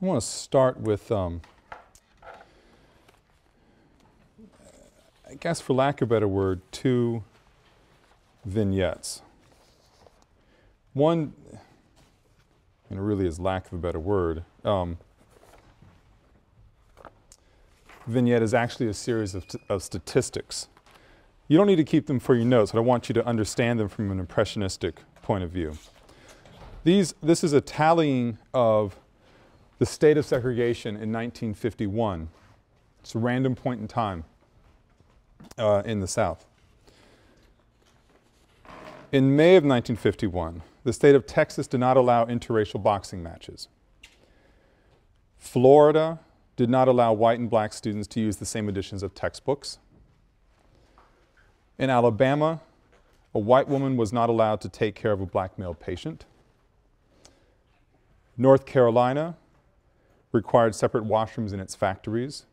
I want to start with, um, I guess for lack of a better word, two vignettes. One, and it really is lack of a better word, um, vignette is actually a series of, of statistics. You don't need to keep them for your notes, but I want you to understand them from an impressionistic point of view. These, this is a tallying of the state of segregation in 1951. It's a random point in time uh, in the South. In May of 1951, the state of Texas did not allow interracial boxing matches. Florida did not allow white and black students to use the same editions of textbooks. In Alabama, a white woman was not allowed to take care of a black male patient. North Carolina required separate washrooms in its factories.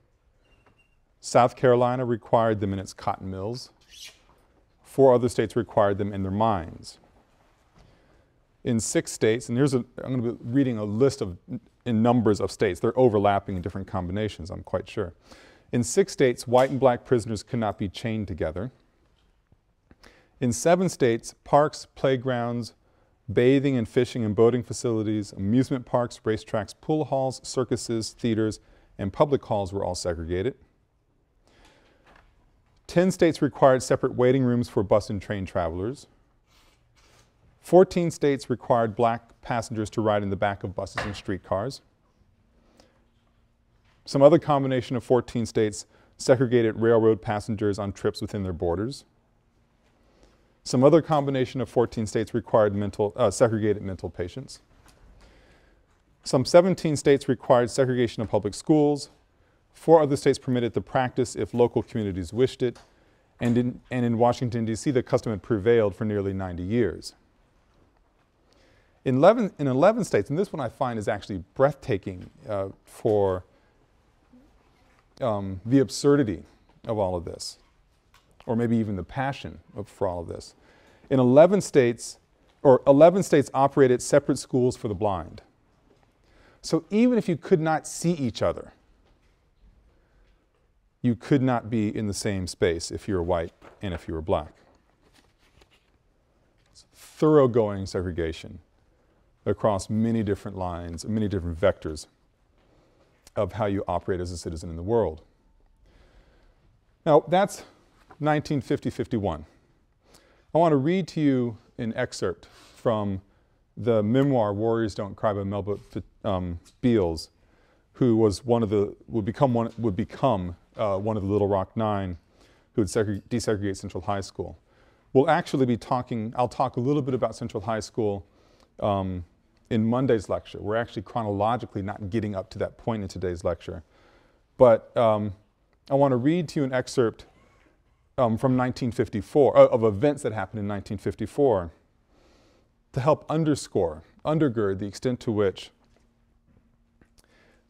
South Carolina required them in its cotton mills. Four other states required them in their mines. In six states, and here's a, I'm going to be reading a list of in numbers of states. They're overlapping in different combinations, I'm quite sure. In six states, white and black prisoners could not be chained together. In seven states, parks, playgrounds, bathing and fishing and boating facilities, amusement parks, racetracks, pool halls, circuses, theaters, and public halls were all segregated. Ten states required separate waiting rooms for bus and train travelers. Fourteen states required black passengers to ride in the back of buses and streetcars. Some other combination of 14 states segregated railroad passengers on trips within their borders. Some other combination of 14 states required mental, uh, segregated mental patients. Some 17 states required segregation of public schools. Four other states permitted the practice if local communities wished it. And in, and in Washington, D.C., the custom had prevailed for nearly 90 years. In 11, in 11 states, and this one I find is actually breathtaking uh, for um, the absurdity of all of this or maybe even the passion of, for all of this. In 11 states, or 11 states operated separate schools for the blind. So even if you could not see each other, you could not be in the same space if you were white and if you were black. It's thoroughgoing segregation across many different lines, many different vectors of how you operate as a citizen in the world. Now, that's 1950-51. I want to read to you an excerpt from the memoir Warriors Don't Cry by Melba um, Beals, who was one of the, would become one, would become, uh, one of the Little Rock Nine who would desegregate Central High School. We'll actually be talking, I'll talk a little bit about Central High School um, in Monday's lecture. We're actually chronologically not getting up to that point in today's lecture. But um, I want to read to you an excerpt um, from 1954, uh, of events that happened in 1954, to help underscore, undergird the extent to which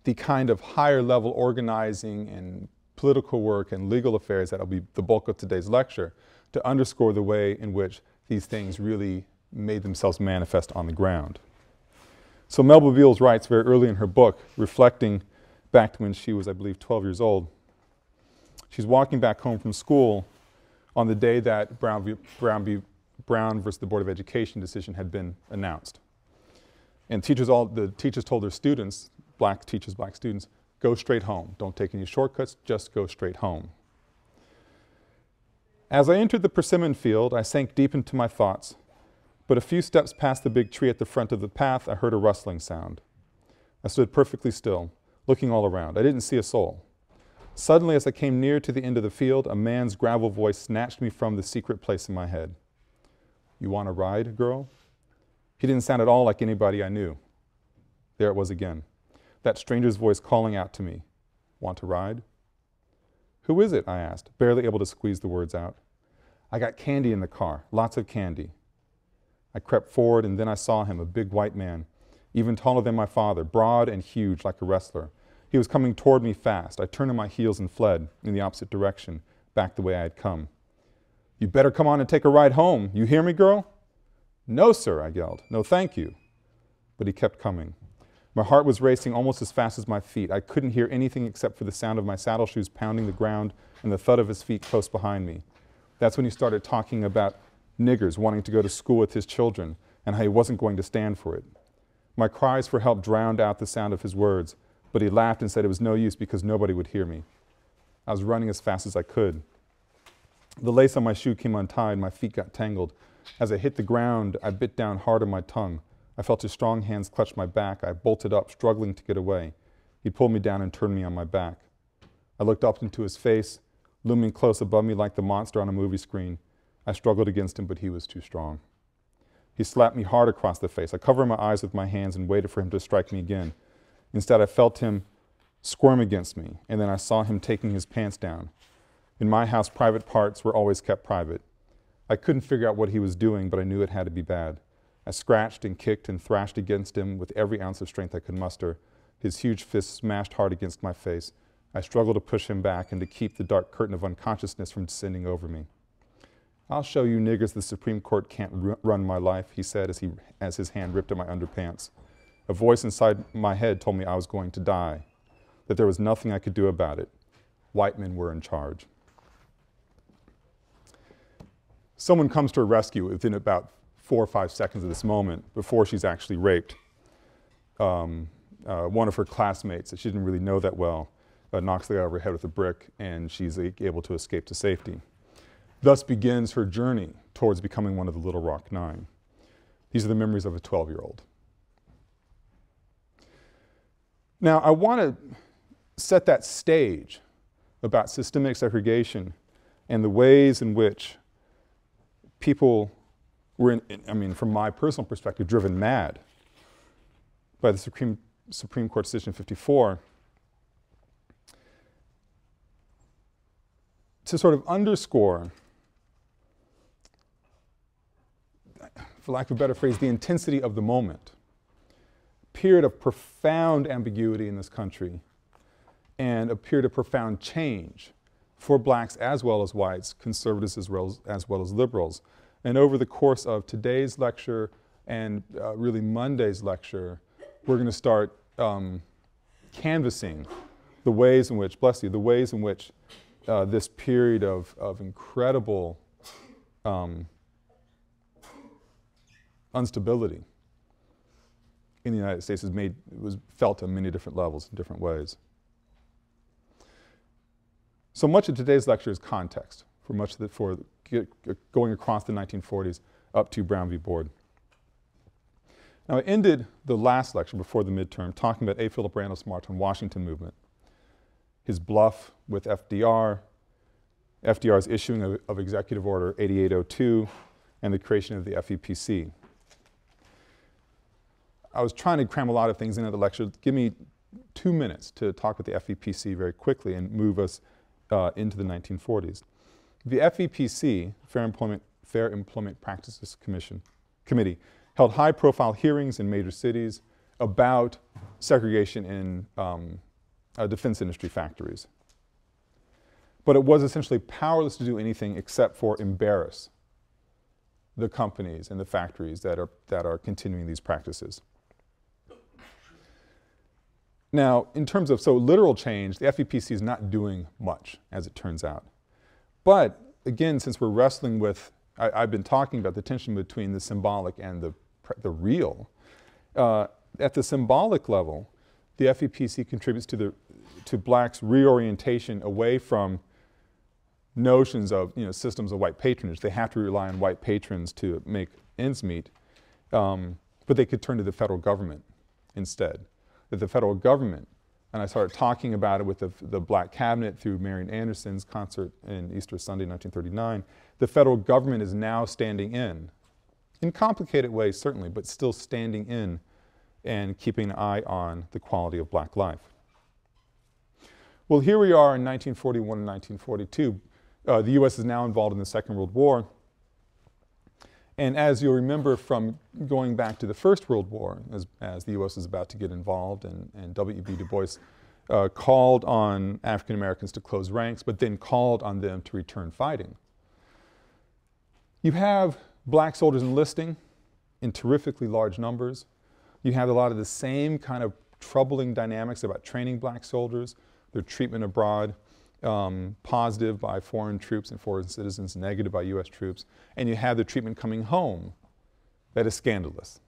the kind of higher level organizing and political work and legal affairs that will be the bulk of today's lecture, to underscore the way in which these things really made themselves manifest on the ground. So Melba Beals writes very early in her book, reflecting back to when she was, I believe, 12 years old. She's walking back home from school on the day that Brown, v, Brown, v, Brown versus the Board of Education decision had been announced. And teachers all, the teachers told their students, black teachers, black students, go straight home. Don't take any shortcuts, just go straight home. As I entered the persimmon field, I sank deep into my thoughts. But a few steps past the big tree at the front of the path, I heard a rustling sound. I stood perfectly still, looking all around. I didn't see a soul. Suddenly, as I came near to the end of the field, a man's gravel voice snatched me from the secret place in my head. You want to ride, girl? He didn't sound at all like anybody I knew. There it was again. That stranger's voice calling out to me. Want to ride? Who is it? I asked, barely able to squeeze the words out. I got candy in the car, lots of candy. I crept forward and then I saw him, a big white man, even taller than my father, broad and huge like a wrestler. He was coming toward me fast. I turned on my heels and fled in the opposite direction, back the way I had come. You better come on and take a ride home. You hear me, girl? No, sir, I yelled. No, thank you. But he kept coming. My heart was racing almost as fast as my feet. I couldn't hear anything except for the sound of my saddle shoes pounding the ground and the thud of his feet close behind me. That's when he started talking about niggers wanting to go to school with his children and how he wasn't going to stand for it. My cries for help drowned out the sound of his words, but he laughed and said it was no use because nobody would hear me. I was running as fast as I could. The lace on my shoe came untied, my feet got tangled. As I hit the ground, I bit down hard on my tongue. I felt his strong hands clutch my back. I bolted up, struggling to get away. He pulled me down and turned me on my back. I looked up into his face, looming close above me like the monster on a movie screen. I struggled against him, but he was too strong. He slapped me hard across the face. I covered my eyes with my hands and waited for him to strike me again. Instead, I felt him squirm against me, and then I saw him taking his pants down. In my house, private parts were always kept private. I couldn't figure out what he was doing, but I knew it had to be bad. I scratched and kicked and thrashed against him with every ounce of strength I could muster. His huge fist smashed hard against my face. I struggled to push him back and to keep the dark curtain of unconsciousness from descending over me. I'll show you niggers the Supreme Court can't run my life, he said as, he, as his hand ripped at my underpants. A voice inside my head told me I was going to die, that there was nothing I could do about it. White men were in charge. Someone comes to her rescue within about four or five seconds of this moment before she's actually raped. Um, uh, one of her classmates that she didn't really know that well uh, knocks the guy over her head with a brick and she's able to escape to safety. Thus begins her journey towards becoming one of the Little Rock Nine. These are the memories of a 12 year old. Now, I want to set that stage about systemic segregation and the ways in which people were, in, I mean, from my personal perspective, driven mad by the Supreme, Supreme Court decision 54 to sort of underscore, for lack of a better phrase, the intensity of the moment. Period of profound ambiguity in this country and a period of profound change for blacks as well as whites, conservatives as well as, as, well as liberals. And over the course of today's lecture and uh, really Monday's lecture, we're going to start um, canvassing the ways in which, bless you, the ways in which uh, this period of, of incredible um, instability in the United States is made, was felt on many different levels in different ways. So much of today's lecture is context for much of the, for going across the 1940s up to Brown v. Board. Now, I ended the last lecture before the midterm talking about A. Philip Randolph's March on Washington movement, his bluff with FDR, FDR's issuing of, of Executive Order 8802, and the creation of the FEPC. I was trying to cram a lot of things into the lecture. Give me two minutes to talk about the FEPC very quickly and move us uh, into the 1940s. The FEPC, Fair Employment, Fair Employment Practices Commission, Committee, held high profile hearings in major cities about segregation in um, uh, defense industry factories. But it was essentially powerless to do anything except for embarrass the companies and the factories that are, that are continuing these practices. Now, in terms of so literal change, the FEPC is not doing much, as it turns out. But again, since we're wrestling with, I, have been talking about the tension between the symbolic and the, the real. Uh, at the symbolic level, the FEPC contributes to, the, to blacks' reorientation away from notions of you know, systems of white patronage. They have to rely on white patrons to make ends meet, um, but they could turn to the federal government instead. That the federal government and I started talking about it with the, the Black Cabinet through Marian Anderson's concert in Easter Sunday, 1939. The federal government is now standing in, in complicated ways certainly, but still standing in and keeping an eye on the quality of black life. Well, here we are in 1941 and 1942. Uh, the U.S. is now involved in the Second World War. And as you'll remember from going back to the First World War, as, as the U.S. is about to get involved, and, and W.E.B. Du Bois uh, called on African Americans to close ranks, but then called on them to return fighting. You have black soldiers enlisting in terrifically large numbers. You have a lot of the same kind of troubling dynamics about training black soldiers, their treatment abroad, um, positive by foreign troops and foreign citizens, negative by US troops, and you have the treatment coming home that is scandalous.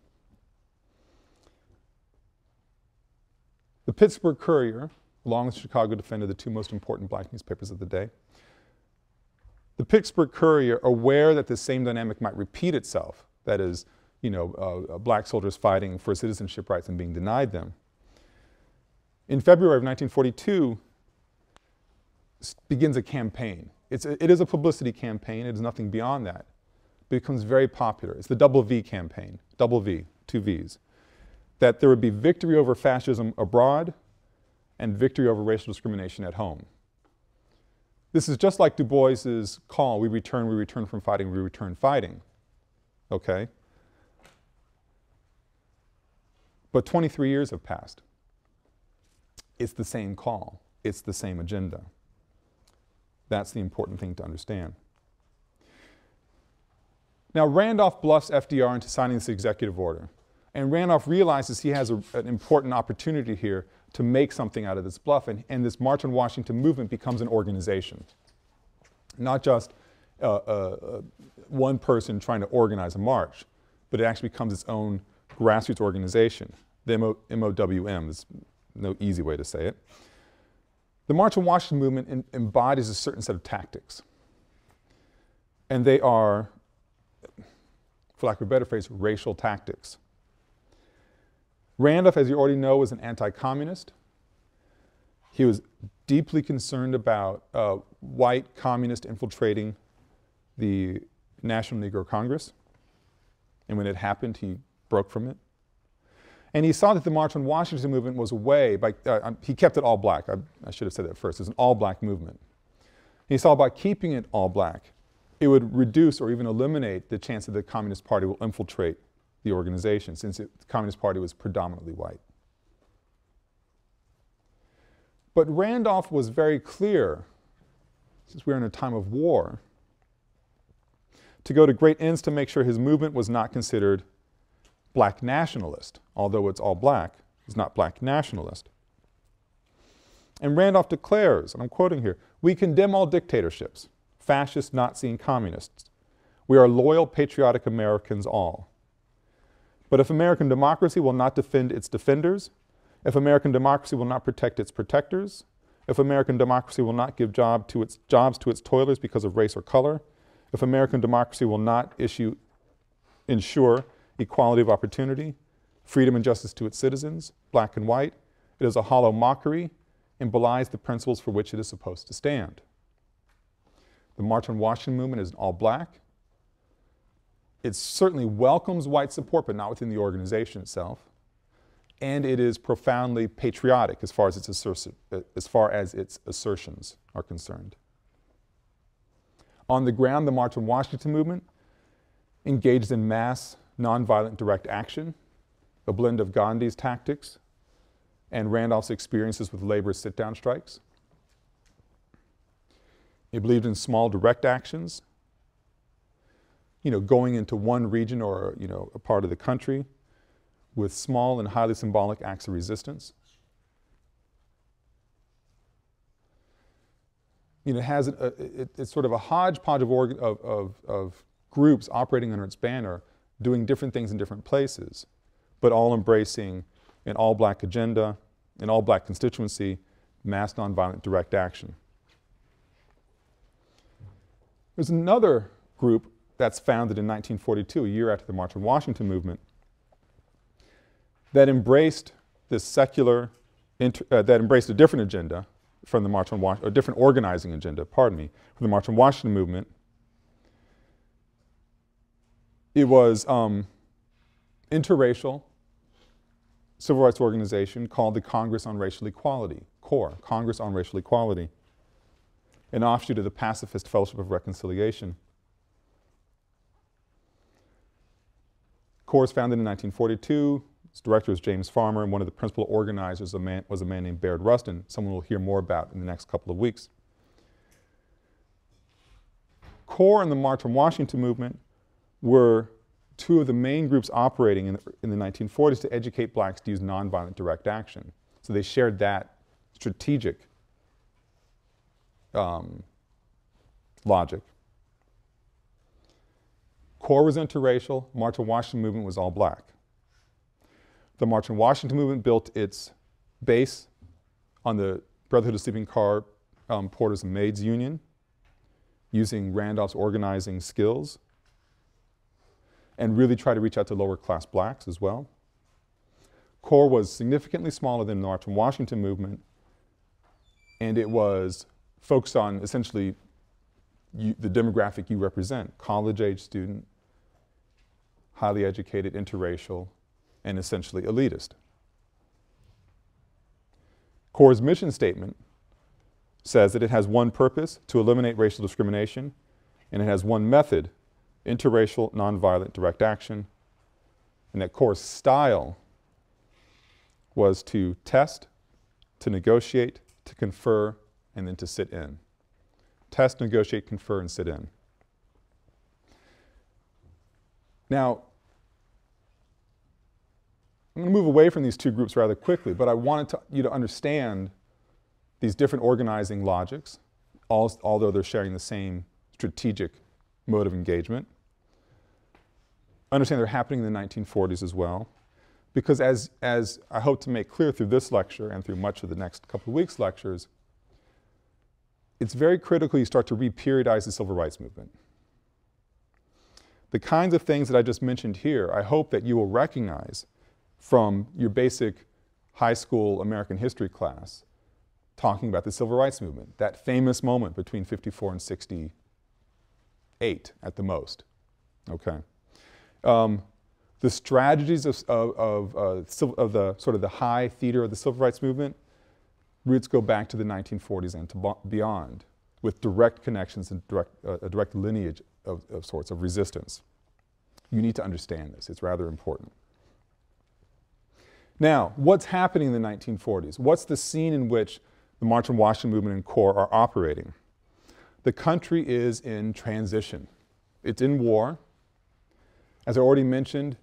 The Pittsburgh Courier, along with Chicago Defender, the two most important black newspapers of the day, the Pittsburgh Courier, aware that the same dynamic might repeat itself, that is, you know, uh, uh black soldiers fighting for citizenship rights and being denied them. In February of 1942, begins a campaign. It's a, it is a publicity campaign, it is nothing beyond that. It becomes very popular. It's the double V campaign, double V, two Vs. That there would be victory over fascism abroad and victory over racial discrimination at home. This is just like Du Bois's call, we return, we return from fighting, we return fighting. Okay? But 23 years have passed. It's the same call. It's the same agenda. That's the important thing to understand. Now, Randolph bluffs FDR into signing this executive order. And Randolph realizes he has a, an important opportunity here to make something out of this bluff, and, and this March on Washington movement becomes an organization. Not just uh, uh, uh, one person trying to organize a march, but it actually becomes its own grassroots organization. The MOWM is no easy way to say it. The March on Washington movement embodies a certain set of tactics. And they are, for lack of a better phrase, racial tactics. Randolph, as you already know, was an anti-communist. He was deeply concerned about uh, white communists infiltrating the National Negro Congress. And when it happened, he broke from it. And he saw that the March on Washington movement was a way, by, uh, um, he kept it all black. I, I should have said that first. It's an all black movement. He saw by keeping it all black, it would reduce or even eliminate the chance that the Communist Party will infiltrate the organization, since it, the Communist Party was predominantly white. But Randolph was very clear, since we are in a time of war, to go to great ends to make sure his movement was not considered black nationalist, although it's all black, he's not black nationalist. And Randolph declares, and I'm quoting here, we condemn all dictatorships, fascist, Nazi, and communists. We are loyal, patriotic Americans all. But if American democracy will not defend its defenders, if American democracy will not protect its protectors, if American democracy will not give job to its, jobs to its toilers because of race or color, if American democracy will not issue, ensure equality of opportunity, freedom and justice to its citizens, black and white. It is a hollow mockery and belies the principles for which it is supposed to stand. The March on Washington movement is all black. It certainly welcomes white support, but not within the organization itself. And it is profoundly patriotic as far as its, as far as its assertions are concerned. On the ground, the March on Washington movement engaged in mass nonviolent direct action, a blend of Gandhi's tactics and Randolph's experiences with labor sit-down strikes. He believed in small direct actions, you know, going into one region or, you know, a part of the country with small and highly symbolic acts of resistance. You know, it has a, it, it's sort of a hodgepodge of, of, of, of groups operating under its banner doing different things in different places, but all embracing an all black agenda, an all black constituency, mass nonviolent direct action. There's another group that's founded in 1942, a year after the March on Washington movement, that embraced this secular, uh, that embraced a different agenda from the March on Washington, a different organizing agenda, pardon me, from the March on Washington movement, it was um, interracial civil rights organization called the Congress on Racial Equality, CORE, Congress on Racial Equality, an offshoot of the Pacifist Fellowship of Reconciliation. CORE was founded in 1942. Its director was James Farmer, and one of the principal organizers a man, was a man named Bayard Rustin, someone we'll hear more about in the next couple of weeks. CORE and the March on Washington movement were two of the main groups operating in the, in the 1940s to educate blacks to use nonviolent direct action. So they shared that strategic um, logic. CORE was interracial, March on Washington movement was all black. The March on Washington movement built its base on the Brotherhood of Sleeping Car um, Porters and Maids Union, using Randolph's organizing skills, and really try to reach out to lower class blacks as well. CORE was significantly smaller than the March on Washington movement, and it was focused on essentially you, the demographic you represent, college-age student, highly educated, interracial, and essentially elitist. CORE's mission statement says that it has one purpose, to eliminate racial discrimination, and it has one method, interracial, nonviolent direct action, and that CORE's style was to test, to negotiate, to confer, and then to sit in. Test, negotiate, confer, and sit in. Now, I'm going to move away from these two groups rather quickly, but I wanted to, you to understand these different organizing logics, although they're sharing the same strategic mode of engagement. Understand they're happening in the 1940s as well, because as, as I hope to make clear through this lecture and through much of the next couple of weeks' lectures, it's very critical you start to reperiodize the civil rights movement. The kinds of things that I just mentioned here, I hope that you will recognize from your basic high school American history class talking about the civil rights movement, that famous moment between 54 and 68 at the most, okay? Um, the strategies of, of, of, uh, of, the sort of the high theater of the civil rights movement, roots go back to the 1940s and to beyond, with direct connections and direct, uh, a direct lineage of, of sorts of resistance. You need to understand this, it's rather important. Now, what's happening in the 1940s? What's the scene in which the March on Washington movement and CORE are operating? The country is in transition. It's in war. As I already mentioned,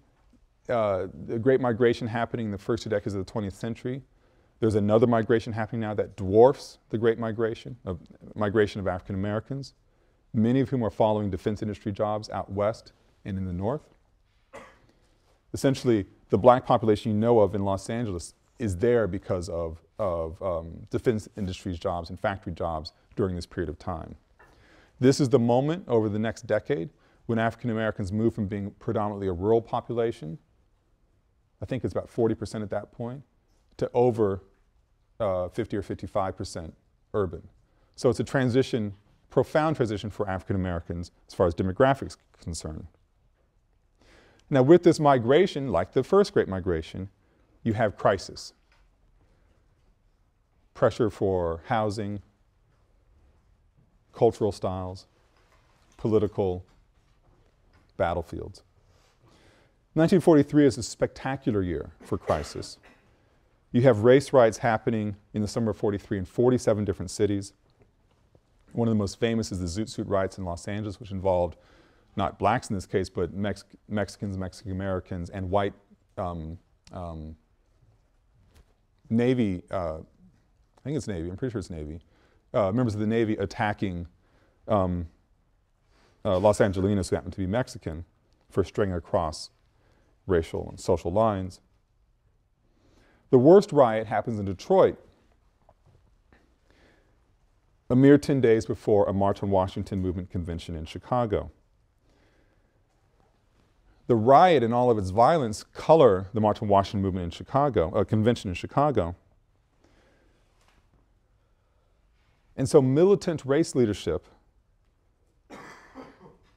uh, the Great Migration happening in the first two decades of the 20th century. There's another migration happening now that dwarfs the Great Migration, of migration of African Americans, many of whom are following defense industry jobs out west and in the north. Essentially, the black population you know of in Los Angeles is there because of, of um, defense industries jobs and factory jobs during this period of time. This is the moment over the next decade when African Americans move from being predominantly a rural population, I think it's about 40% at that point, to over uh, 50 or 55% urban. So it's a transition, profound transition for African Americans as far as demographics concerned. Now with this migration, like the first Great Migration, you have crisis. Pressure for housing, cultural styles, political battlefields. 1943 is a spectacular year for crisis. You have race riots happening in the summer of 43 in 47 different cities. One of the most famous is the Zoot Suit riots in Los Angeles, which involved not blacks in this case, but Mex Mexicans, Mexican Americans, and white um, um, Navy, uh, I think it's Navy, I'm pretty sure it's Navy, uh, members of the Navy attacking um, uh, Los Angelinos who happen to be Mexican for straying across racial and social lines. The worst riot happens in Detroit a mere 10 days before a March on Washington movement convention in Chicago the riot and all of its violence color the March on Washington movement in Chicago, a convention in Chicago. And so militant race leadership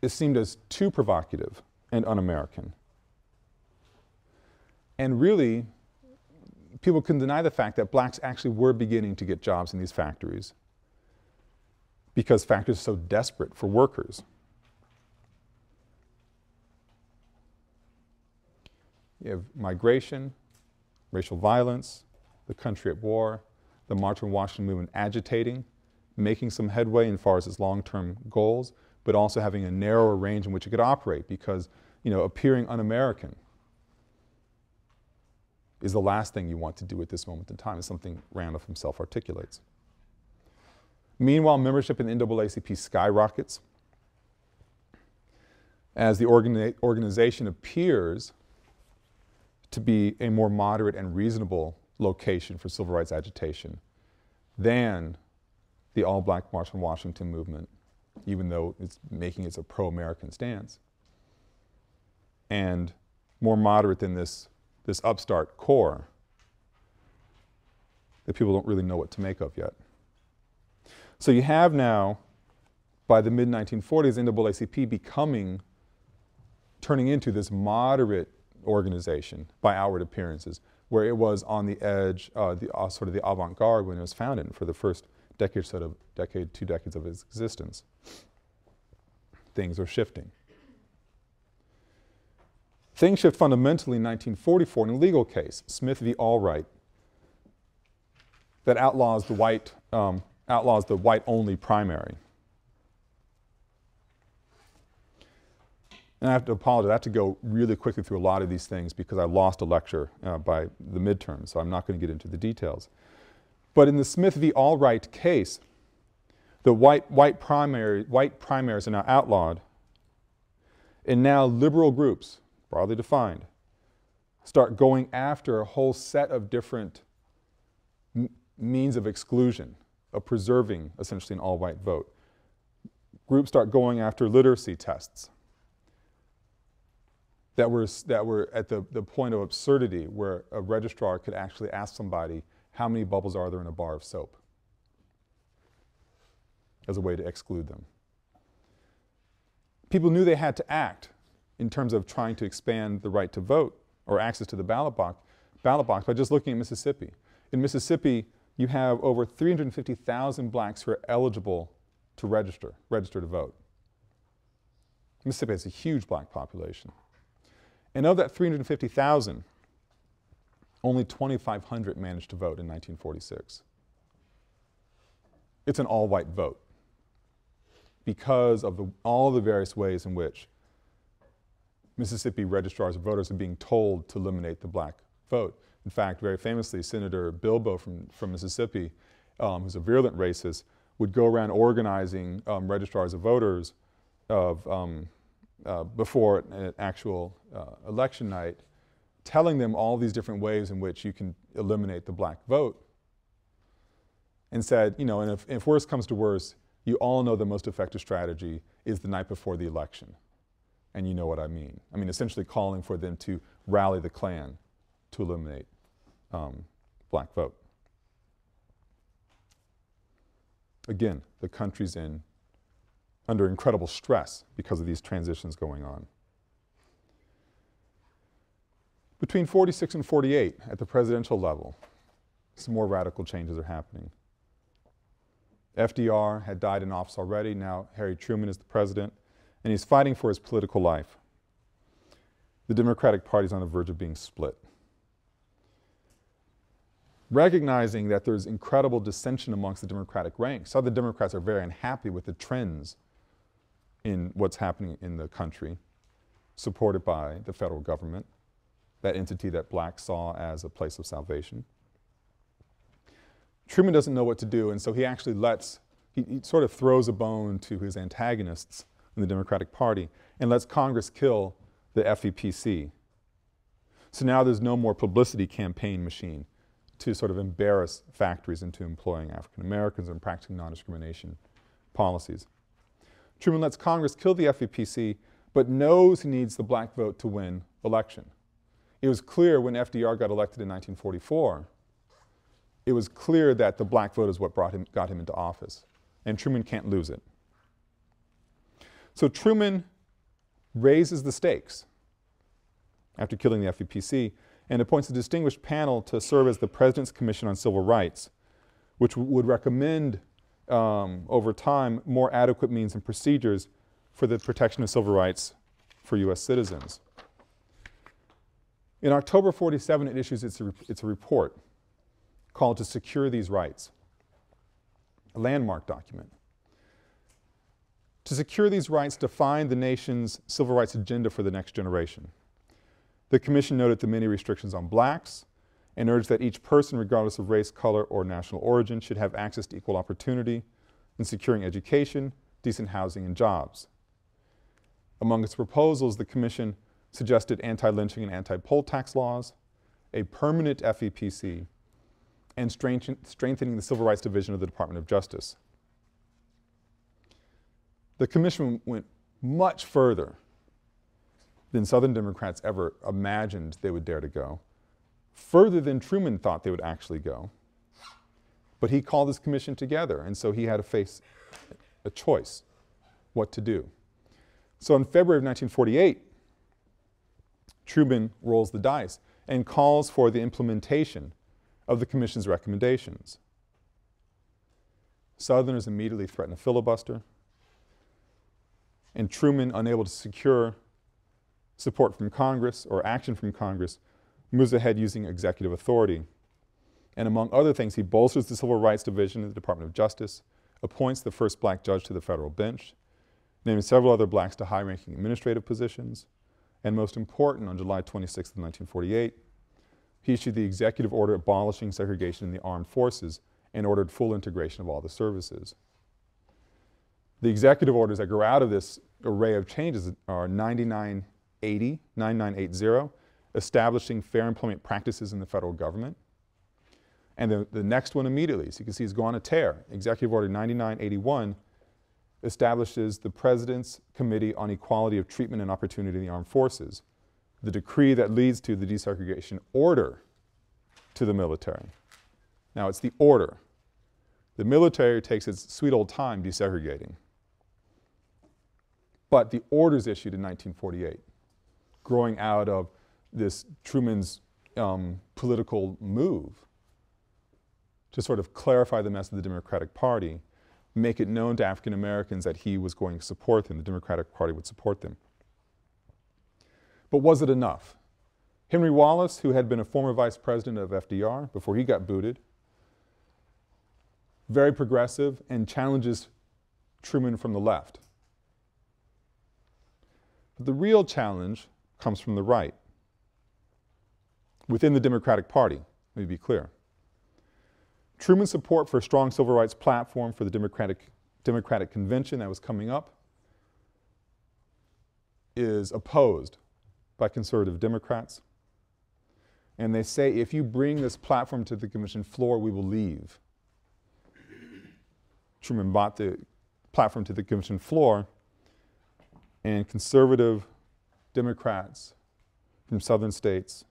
is seen as too provocative and un-American. And really, people can deny the fact that blacks actually were beginning to get jobs in these factories because factories are so desperate for workers. You have migration, racial violence, the country at war, the March on Washington movement agitating, making some headway in far as its long-term goals, but also having a narrower range in which it could operate because you know, appearing un-American is the last thing you want to do at this moment in time, is something Randolph himself articulates. Meanwhile, membership in the NAACP skyrockets as the organi organization appears to be a more moderate and reasonable location for civil rights agitation than the all-black March on Washington movement, even though it's making it a pro-American stance, and more moderate than this, this upstart core that people don't really know what to make of yet. So you have now, by the mid-1940s, NAACP becoming, turning into this moderate organization by outward appearances, where it was on the edge, uh, the, uh, sort of the avant-garde when it was founded for the first decade, sort of decade, two decades of its existence. Things are shifting. Things shift fundamentally in 1944 in a legal case, Smith v. Allwright, that outlaws the white, um, outlaws the white-only primary. And I have to apologize, I have to go really quickly through a lot of these things because I lost a lecture uh, by the midterm, so I'm not going to get into the details. But in the Smith v. Allwright case, the white, white, primary, white primaries are now outlawed, and now liberal groups, broadly defined, start going after a whole set of different means of exclusion, of preserving essentially an all-white vote. Groups start going after literacy tests that were, that were at the, the point of absurdity where a registrar could actually ask somebody, how many bubbles are there in a bar of soap? As a way to exclude them. People knew they had to act in terms of trying to expand the right to vote or access to the ballot box, ballot box by just looking at Mississippi. In Mississippi, you have over 350,000 blacks who are eligible to register, register to vote. Mississippi has a huge black population. And of that 350,000, only 2,500 managed to vote in 1946. It's an all-white vote because of the, all the various ways in which Mississippi registrars of voters are being told to eliminate the black vote. In fact, very famously, Senator Bilbo from, from Mississippi, um, who's a virulent racist, would go around organizing um, registrars of voters of um, uh, before an actual uh, election night, telling them all these different ways in which you can eliminate the black vote, and said, you know, and if, if worse comes to worse, you all know the most effective strategy is the night before the election. And you know what I mean. I mean, essentially calling for them to rally the Klan to eliminate um, black vote. Again, the country's in under incredible stress because of these transitions going on. Between 46 and 48, at the presidential level, some more radical changes are happening. FDR had died in office already, now Harry Truman is the president, and he's fighting for his political life. The Democratic Party is on the verge of being split. Recognizing that there's incredible dissension amongst the Democratic ranks, other Democrats are very unhappy with the trends in what's happening in the country, supported by the federal government, that entity that Black saw as a place of salvation. Truman doesn't know what to do, and so he actually lets, he, he sort of throws a bone to his antagonists in the Democratic Party and lets Congress kill the FEPC. So now there's no more publicity campaign machine to sort of embarrass factories into employing African Americans and practicing non-discrimination policies. Truman lets Congress kill the FEPC, but knows he needs the black vote to win election. It was clear when FDR got elected in 1944, it was clear that the black vote is what brought him, got him into office, and Truman can't lose it. So Truman raises the stakes after killing the FEPC and appoints a distinguished panel to serve as the President's Commission on Civil Rights, which would recommend um, over time more adequate means and procedures for the protection of civil rights for U.S. citizens. In October 47, it issues its, its report called To Secure These Rights, a landmark document. to secure these rights defined the nation's civil rights agenda for the next generation. The Commission noted the many restrictions on blacks and urged that each person, regardless of race, color, or national origin, should have access to equal opportunity in securing education, decent housing, and jobs. Among its proposals, the Commission suggested anti-lynching and anti-poll tax laws, a permanent FEPC, and strengthening the Civil Rights Division of the Department of Justice. The Commission went much further than Southern Democrats ever imagined they would dare to go, further than Truman thought they would actually go. But he called this commission together, and so he had to face a choice what to do. So in February of 1948, Truman rolls the dice and calls for the implementation of the Commission's recommendations. Southerners immediately threaten a filibuster, and Truman, unable to secure support from Congress or action from Congress, moves ahead using executive authority. And among other things, he bolsters the Civil Rights Division in the Department of Justice, appoints the first black judge to the federal bench, names several other blacks to high-ranking administrative positions, and most important, on July 26, 1948, he issued the executive order abolishing segregation in the armed forces and ordered full integration of all the services. The executive orders that grow out of this array of changes are 9980, 9980, establishing fair employment practices in the federal government. And the, the next one immediately, so you can see he's gone a tear. Executive Order 9981 establishes the President's Committee on Equality of Treatment and Opportunity in the Armed Forces, the decree that leads to the desegregation order to the military. Now it's the order. The military takes its sweet old time desegregating. But the orders issued in 1948, growing out of this Truman's um, political move to sort of clarify the mess of the Democratic Party, make it known to African Americans that he was going to support them, the Democratic Party would support them. But was it enough? Henry Wallace, who had been a former vice president of FDR before he got booted, very progressive and challenges Truman from the left. But the real challenge comes from the right, within the Democratic Party, let me be clear. Truman's support for a strong civil rights platform for the Democratic, Democratic Convention that was coming up is opposed by conservative Democrats. And they say, if you bring this platform to the convention floor, we will leave. Truman bought the platform to the convention floor, and conservative Democrats from southern states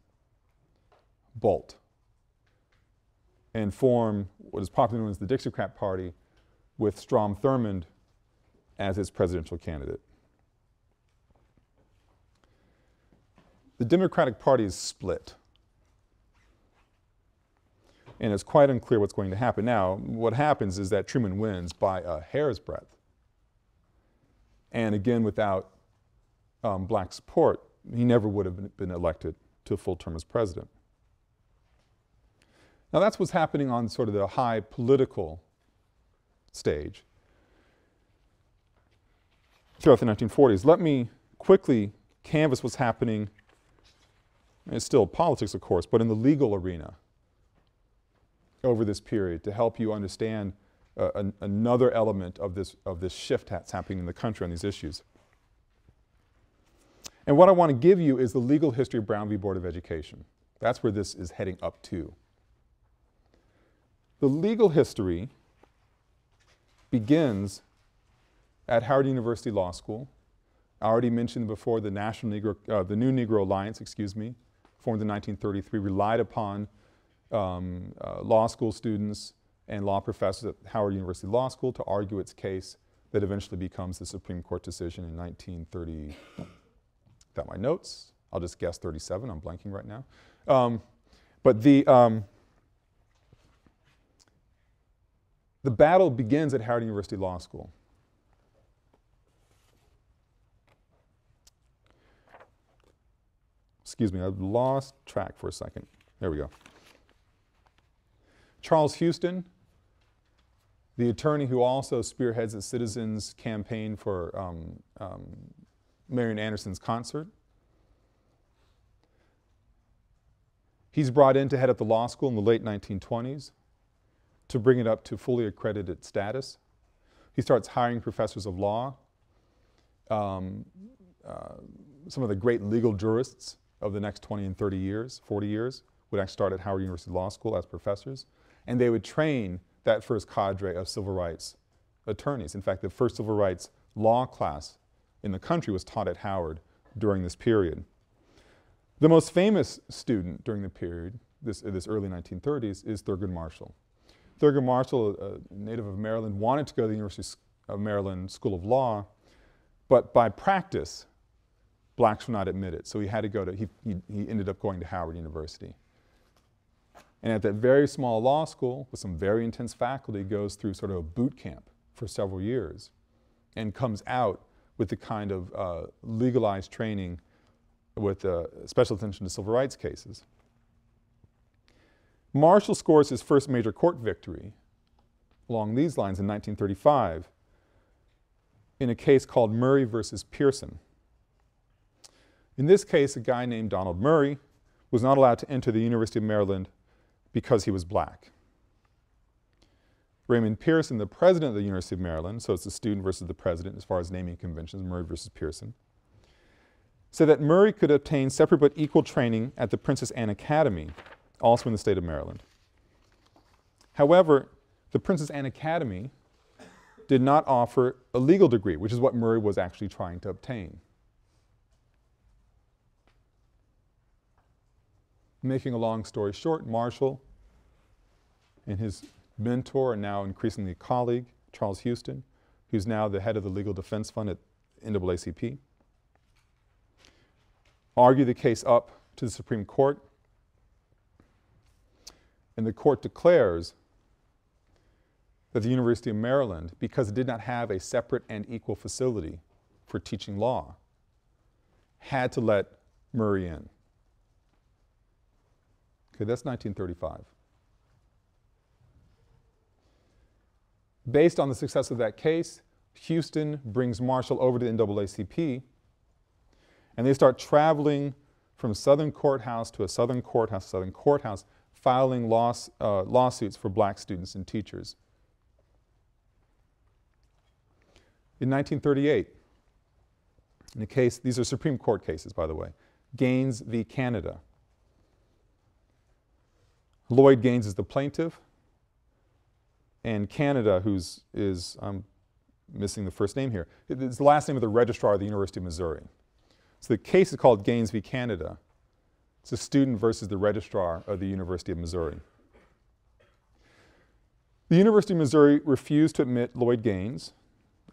bolt and form what is popularly known as the Dixiecrat Party with Strom Thurmond as its presidential candidate. The Democratic Party is split. And it's quite unclear what's going to happen. Now, what happens is that Truman wins by a hair's breadth. And again, without um, black support, he never would have been elected to a full term as president. Now that's what's happening on sort of the high political stage throughout the 1940s. Let me quickly canvass what's happening, it's still politics of course, but in the legal arena over this period to help you understand uh, an, another element of this, of this shift that's happening in the country on these issues. And what I want to give you is the legal history of Brown v. Board of Education. That's where this is heading up to. The legal history begins at Howard University Law School. I already mentioned before the National Negro, uh, the New Negro Alliance, excuse me, formed in 1933, relied upon um, uh, law school students and law professors at Howard University Law School to argue its case that eventually becomes the Supreme Court decision in 1930. Got my notes. I'll just guess 37. I'm blanking right now. Um, but the um, The battle begins at Howard University Law School. Excuse me, I've lost track for a second. There we go. Charles Houston the attorney who also spearheads the citizens' campaign for um, um, Marian Anderson's concert. He's brought in to head up the law school in the late 1920s to bring it up to fully accredited status. He starts hiring professors of law, um, uh, some of the great legal jurists of the next 20 and 30 years, 40 years, would actually start at Howard University Law School as professors. And they would train that first cadre of civil rights attorneys. In fact, the first civil rights law class in the country was taught at Howard during this period. The most famous student during the period, this, this early 1930s, is Thurgood Marshall. Thurgood Marshall, a native of Maryland, wanted to go to the University of Maryland School of Law, but by practice, blacks were not admitted. So he had to go to, he, he, he ended up going to Howard University. And at that very small law school, with some very intense faculty, goes through sort of a boot camp for several years and comes out with the kind of uh, legalized training with uh, special attention to civil rights cases. Marshall scores his first major court victory along these lines in 1935 in a case called Murray versus Pearson. In this case, a guy named Donald Murray was not allowed to enter the University of Maryland because he was black. Raymond Pearson, the president of the University of Maryland, so it's the student versus the president as far as naming conventions, Murray versus Pearson, said that Murray could obtain separate but equal training at the Princess Anne Academy, also in the state of Maryland. However, the Princess Anne Academy did not offer a legal degree, which is what Murray was actually trying to obtain. Making a long story short, Marshall and his mentor and now increasingly colleague, Charles Houston, who's now the head of the Legal Defense Fund at NAACP, argue the case up to the Supreme Court, and the court declares that the University of Maryland, because it did not have a separate and equal facility for teaching law, had to let Murray in. Okay, that's 1935. Based on the success of that case, Houston brings Marshall over to the NAACP, and they start traveling from southern courthouse to a southern courthouse, southern courthouse, filing loss, uh, lawsuits for black students and teachers. In 1938, in a case, these are Supreme Court cases, by the way, Gaines v. Canada. Lloyd Gaines is the plaintiff, and Canada, who's is, I'm missing the first name here, it's the last name of the registrar of the University of Missouri. So the case is called Gaines v. Canada. It's a student versus the registrar of the University of Missouri. The University of Missouri refused to admit Lloyd Gaines,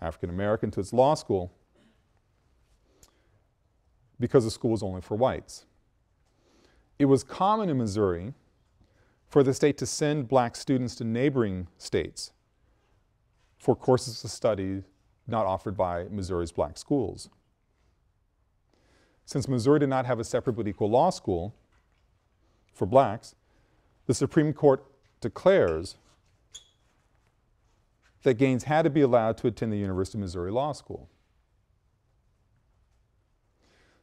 African American, to its law school because the school was only for whites. It was common in Missouri for the state to send black students to neighboring states for courses of study not offered by Missouri's black schools. Since Missouri did not have a separate but equal law school for blacks, the Supreme Court declares that Gaines had to be allowed to attend the University of Missouri Law School.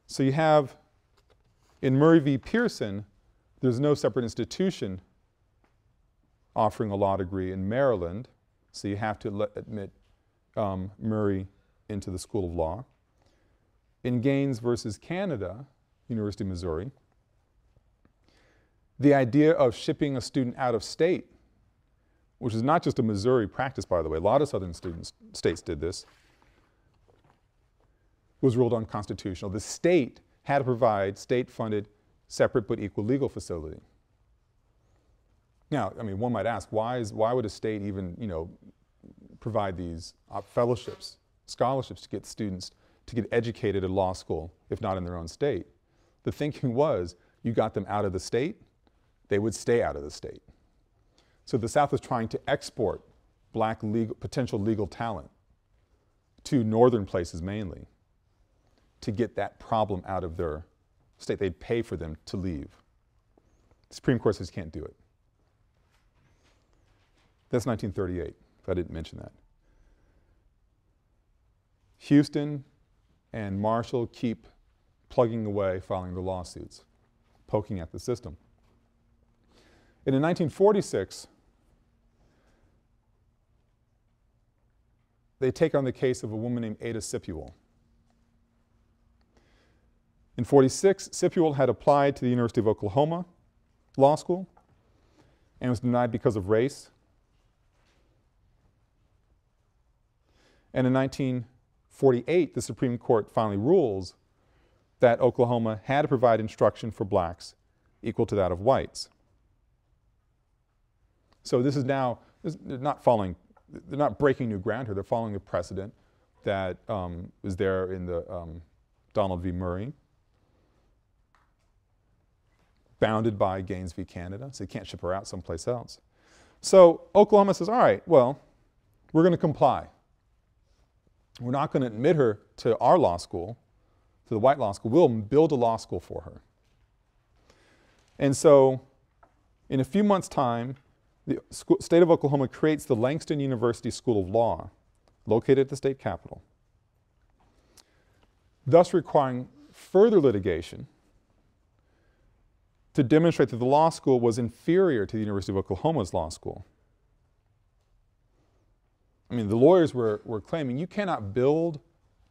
So you have, in Murray v. Pearson, there's no separate institution offering a law degree in Maryland, so you have to admit um, Murray into the School of Law. In Gaines versus Canada, University of Missouri, the idea of shipping a student out of state, which is not just a Missouri practice, by the way, a lot of southern students, states did this, was ruled unconstitutional. The state had to provide state-funded, separate but equal legal facility. Now, I mean, one might ask, why, is, why would a state even, you know, provide these fellowships, scholarships to get students to get educated at law school, if not in their own state? The thinking was, you got them out of the state, they would stay out of the state. So the South was trying to export black legal, potential legal talent to northern places mainly to get that problem out of their state. They'd pay for them to leave. The Supreme Court says can't do it. That's 1938. if I didn't mention that. Houston and Marshall keep plugging away, filing the lawsuits, poking at the system. And in 1946, they take on the case of a woman named Ada Sipuel. In 46, Sipuel had applied to the University of Oklahoma Law School and was denied because of race. And in 1948, the Supreme Court finally rules that Oklahoma had to provide instruction for blacks equal to that of whites. So this is now, this, they're not following, they're not breaking new ground here, they're following a precedent that um, was there in the um, Donald v. Murray, bounded by Gaines v. Canada, so you can't ship her out someplace else. So Oklahoma says, all right, well, we're going to comply. We're not going to admit her to our law school, to the white law school. We'll build a law school for her. And so in a few months' time, the state of Oklahoma creates the Langston University School of Law, located at the state capitol, thus requiring further litigation to demonstrate that the law school was inferior to the University of Oklahoma's law school. I mean, the lawyers were, were claiming you cannot build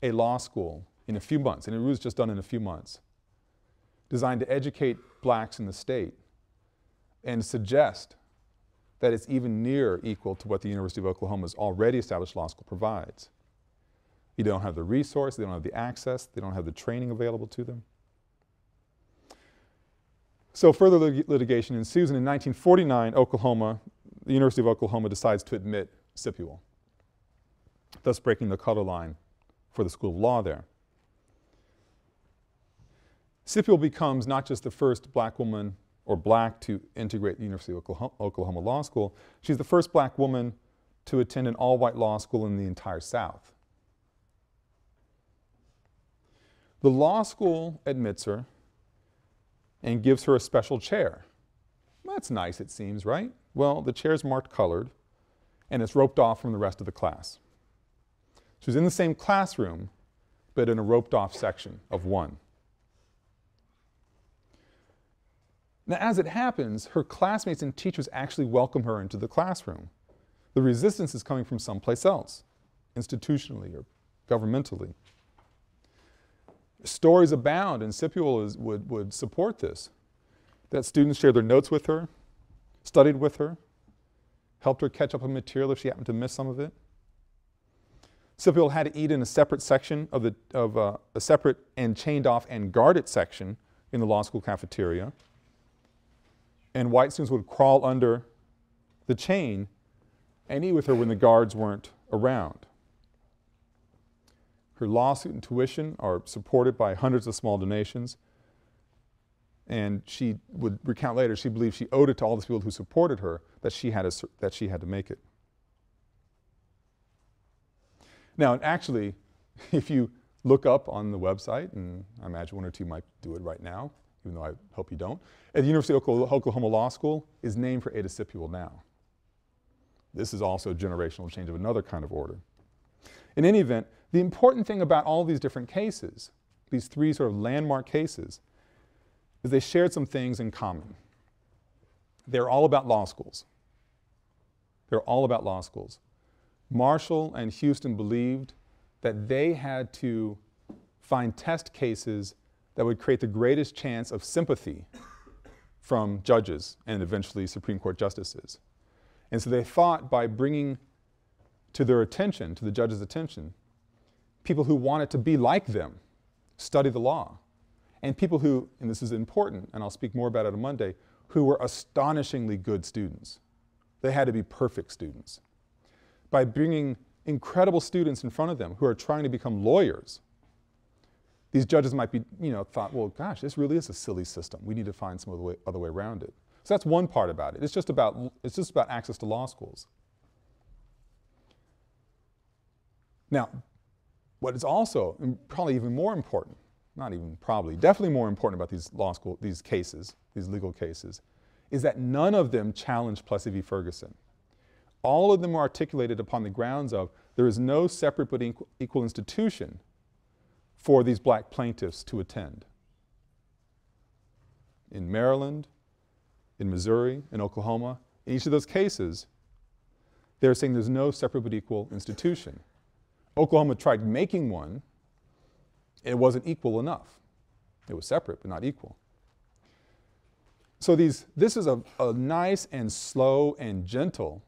a law school in a few months, and it was just done in a few months, designed to educate blacks in the state and suggest that it's even near equal to what the University of Oklahoma's already established law school provides. You don't have the resource, they don't have the access, they don't have the training available to them. So further lit litigation ensues, and in 1949, Oklahoma, the University of Oklahoma decides to admit Sipuel, thus breaking the color line for the School of Law there. Sipuel becomes not just the first black woman or black to integrate the University of Oklahoma, Oklahoma Law School, she's the first black woman to attend an all-white law school in the entire South. The law school admits her and gives her a special chair. That's nice, it seems, right? Well, the chair's marked colored and it's roped off from the rest of the class. She's in the same classroom, but in a roped off section of one. Now, as it happens, her classmates and teachers actually welcome her into the classroom. The resistance is coming from someplace else, institutionally or governmentally. Stories abound, and Sipuel is, would, would support this, that students shared their notes with her, studied with her, helped her catch up on material if she happened to miss some of it. Sipuel had to eat in a separate section of, the, of uh, a separate and chained off and guarded section in the law school cafeteria. And white students would crawl under the chain and eat with her when the guards weren't around. Her lawsuit and tuition are supported by hundreds of small donations. And she would recount later, she believed she owed it to all the people who supported her that she had, to, that she had to make it. Now, actually, if you look up on the website, and I imagine one or two might do it right now, even though I hope you don't, at the University of Oklahoma Law School is named for Ada Sipuel now. This is also a generational change of another kind of order. In any event, the important thing about all these different cases, these three sort of landmark cases, is they shared some things in common. They're all about law schools. They're all about law schools. Marshall and Houston believed that they had to find test cases that would create the greatest chance of sympathy from judges and eventually Supreme Court justices. And so they thought by bringing to their attention, to the judge's attention, people who wanted to be like them, study the law, and people who, and this is important, and I'll speak more about it on Monday, who were astonishingly good students. They had to be perfect students. By bringing incredible students in front of them who are trying to become lawyers, these judges might be, you know, thought, well, gosh, this really is a silly system. We need to find some other way, other way around it. So that's one part about it. It's just about, it's just about access to law schools. Now, what is also probably even more important, not even probably, definitely more important about these law school, these cases, these legal cases, is that none of them challenged Plessy v. Ferguson. All of them are articulated upon the grounds of there is no separate but equal, equal institution for these black plaintiffs to attend. In Maryland, in Missouri, in Oklahoma, in each of those cases, they're saying there's no separate but equal institution. Oklahoma tried making one, it wasn't equal enough. It was separate but not equal. So these, this is a, a nice and slow and gentle,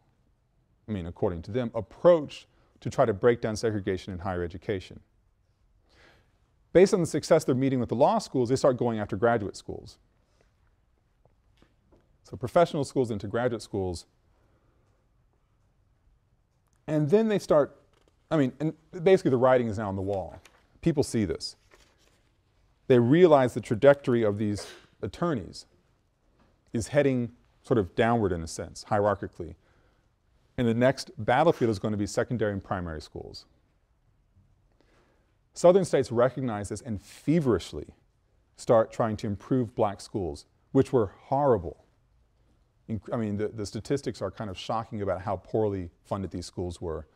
I mean, according to them, approach to try to break down segregation in higher education. Based on the success they're meeting with the law schools, they start going after graduate schools. So professional schools into graduate schools. And then they start, I mean, and basically the writing is now on the wall. People see this. They realize the trajectory of these attorneys is heading sort of downward in a sense, hierarchically. And the next battlefield is going to be secondary and primary schools. Southern states recognize this and feverishly start trying to improve black schools, which were horrible. I mean, the, the statistics are kind of shocking about how poorly funded these schools were.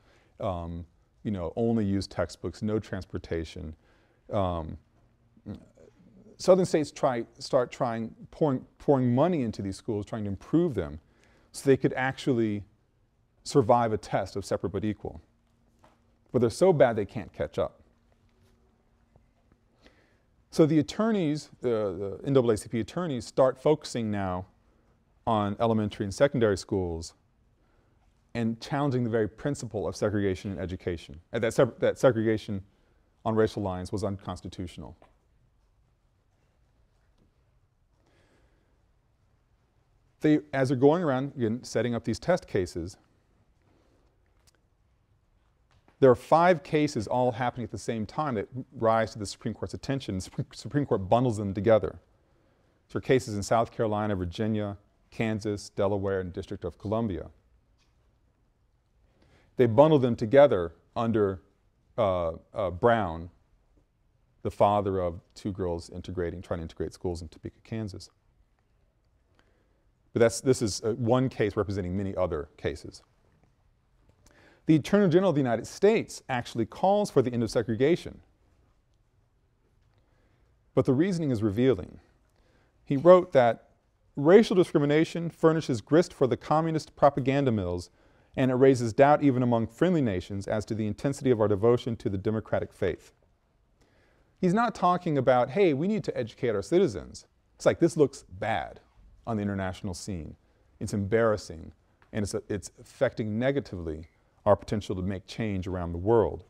Um, you know, only used textbooks, no transportation. Um, southern states try, start trying, pouring, pouring money into these schools, trying to improve them so they could actually survive a test of separate but equal. But they're so bad they can't catch up. So the attorneys, the, the NAACP attorneys, start focusing now on elementary and secondary schools and challenging the very principle of segregation in education. And that, that segregation on racial lines was unconstitutional. they, as they're going around, again, setting up these test cases, there are five cases all happening at the same time that rise to the Supreme Court's attention. The Supreme Court bundles them together. There are cases in South Carolina, Virginia, Kansas, Delaware, and District of Columbia. They bundle them together under uh, uh, Brown, the father of two girls integrating, trying to integrate schools in Topeka, Kansas. But that's, this is uh, one case representing many other cases. The Attorney General of the United States actually calls for the end of segregation. But the reasoning is revealing. He wrote that racial discrimination furnishes grist for the communist propaganda mills and it raises doubt even among friendly nations as to the intensity of our devotion to the democratic faith. He's not talking about, hey, we need to educate our citizens. It's like, this looks bad on the international scene. It's embarrassing and it's, it's affecting negatively our potential to make change around the world.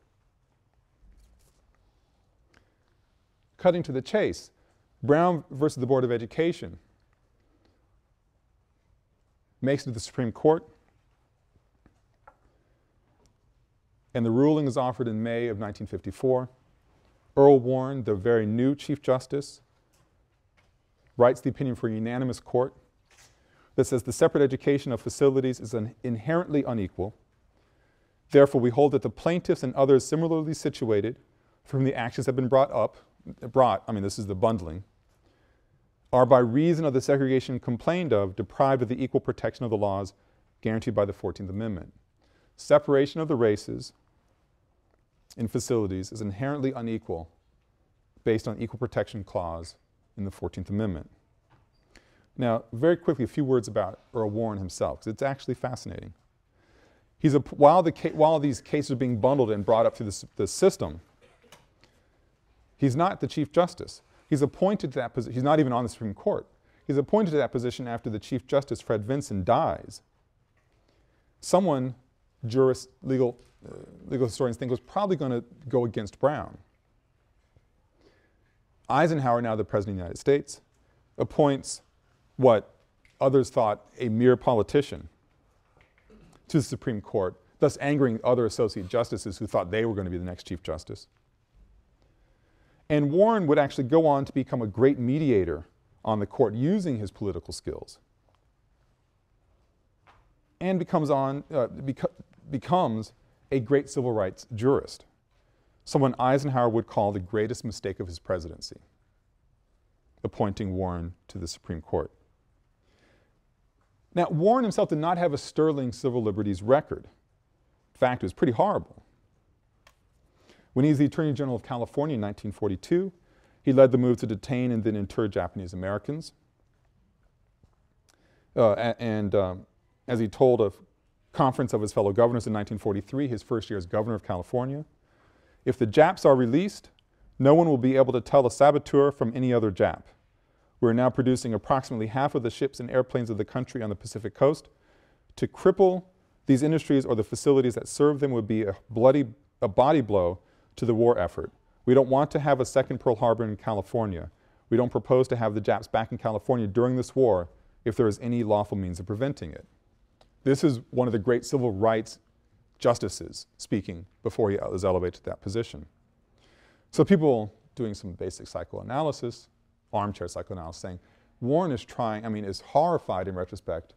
Cutting to the chase, Brown versus the Board of Education makes it to the Supreme Court, and the ruling is offered in May of 1954. Earl Warren, the very new Chief Justice, writes the opinion for a unanimous court that says the separate education of facilities is inherently unequal. Therefore, we hold that the plaintiffs and others similarly situated from the actions have been brought up, brought, I mean, this is the bundling, are by reason of the segregation complained of deprived of the equal protection of the laws guaranteed by the 14th Amendment. Separation of the races in facilities is inherently unequal based on equal protection clause in the 14th Amendment. Now, very quickly, a few words about Earl Warren himself, because it's actually fascinating. He's a, while, the while these cases are being bundled and brought up through the, system, he's not the Chief Justice. He's appointed to that position. He's not even on the Supreme Court. He's appointed to that position after the Chief Justice, Fred Vinson, dies. Someone, jurists, legal, uh, legal historians think was probably going to go against Brown. Eisenhower, now the President of the United States, appoints what others thought a mere politician to the Supreme Court, thus angering other associate justices who thought they were going to be the next Chief Justice. And Warren would actually go on to become a great mediator on the court using his political skills and becomes, on, uh, beco becomes a great civil rights jurist someone Eisenhower would call the greatest mistake of his presidency, appointing Warren to the Supreme Court. Now, Warren himself did not have a sterling civil liberties record. In fact, it was pretty horrible. When he was the Attorney General of California in 1942, he led the move to detain and then inter Japanese Americans. Uh, and um, as he told a conference of his fellow governors in 1943, his first year as governor of California, if the Japs are released, no one will be able to tell a saboteur from any other Jap. We're now producing approximately half of the ships and airplanes of the country on the Pacific coast. To cripple these industries or the facilities that serve them would be a bloody, a body blow to the war effort. We don't want to have a second Pearl Harbor in California. We don't propose to have the Japs back in California during this war if there is any lawful means of preventing it. This is one of the great civil rights justices speaking before he was elevated to that position. So people doing some basic psychoanalysis, armchair psychoanalysis, saying Warren is trying, I mean, is horrified in retrospect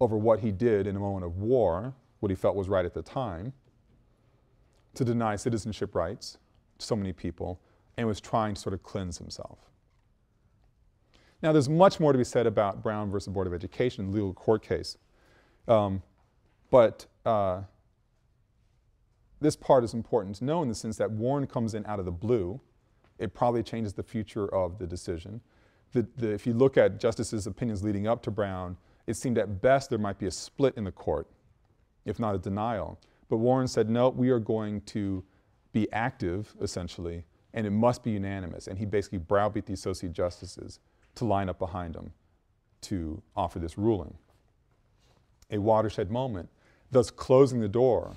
over what he did in a moment of war, what he felt was right at the time, to deny citizenship rights to so many people, and was trying to sort of cleanse himself. Now, there's much more to be said about Brown versus Board of Education, the legal court case. Um, but uh, this part is important to know in the sense that Warren comes in out of the blue. It probably changes the future of the decision. The, the, if you look at justices' opinions leading up to Brown, it seemed at best there might be a split in the court, if not a denial. But Warren said, no, we are going to be active, essentially, and it must be unanimous. And he basically browbeat the associate justices to line up behind him to offer this ruling. A watershed moment, thus closing the door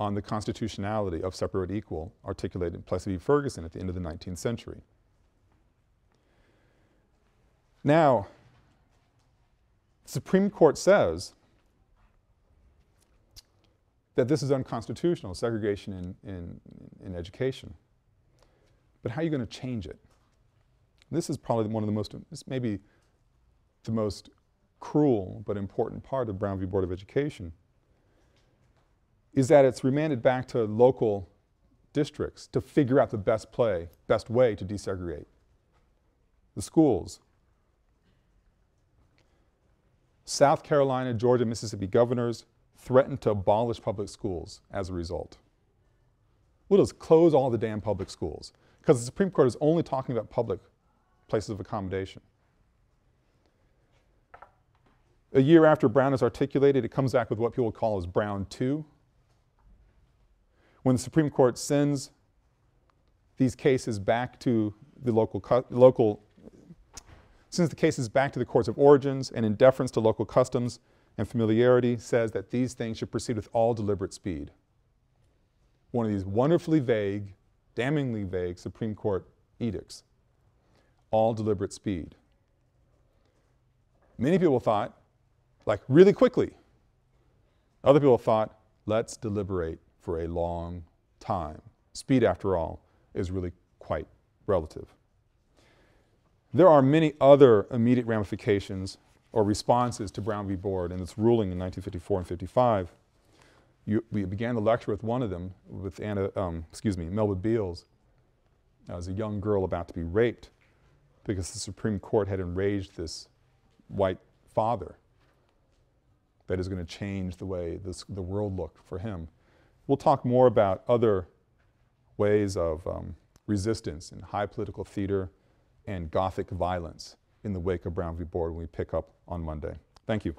on the constitutionality of separate equal articulated in Plessy v. Ferguson at the end of the 19th century. Now, the Supreme Court says that this is unconstitutional, segregation in, in, in education. But how are you going to change it? This is probably one of the most, this may be the most cruel but important part of Brown v. Board of Education is that it's remanded back to local districts to figure out the best play, best way to desegregate. The schools. South Carolina, Georgia, Mississippi governors threatened to abolish public schools as a result. We'll just close all the damn public schools because the Supreme Court is only talking about public places of accommodation. A year after Brown is articulated, it comes back with what people call as Brown 2, when the Supreme Court sends these cases back to the local, local sends the cases back to the courts of origins and in deference to local customs and familiarity says that these things should proceed with all deliberate speed. One of these wonderfully vague, damningly vague Supreme Court edicts. All deliberate speed. Many people thought, like really quickly. Other people thought, let's deliberate for a long time. Speed, after all, is really quite relative. There are many other immediate ramifications or responses to Brown v. Board and its ruling in 1954 and 55. You, we began the lecture with one of them, with Anna, um, excuse me, Melba Beals, as a young girl about to be raped because the Supreme Court had enraged this white father that is going to change the way this, the world looked for him. We'll talk more about other ways of um, resistance in high political theater and Gothic violence in the wake of Brown v. Board when we pick up on Monday. Thank you.